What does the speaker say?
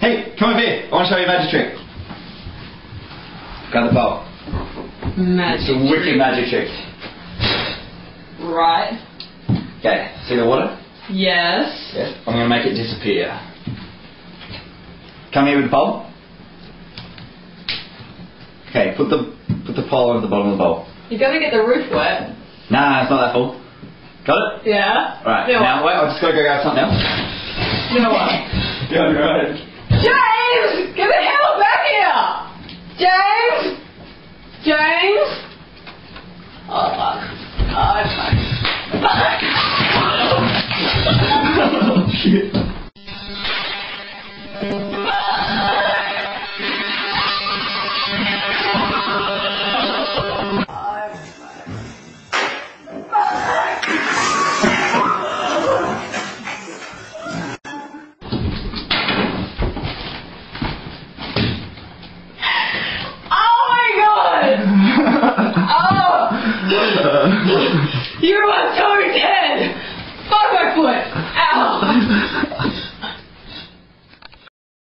Hey, come over here. I want to show you a magic trick. Grab the pole. Magic. It's a wicked magic trick. Right. Okay, see the water? Yes. Yes. I'm going to make it disappear. Come here with the pole. Okay, put the put the pole at the bottom of the bowl. You're gonna get the roof wet. Nah, it's not that full. Got it? Yeah. Right. Now Now wait, I've just got to go grab something else. Now what? Yeah, right. James! Get the hell back here! James! James! Oh, fuck. Oh, fuck. Oh, shit. Oh Oh! You are so dead! Fuck my foot!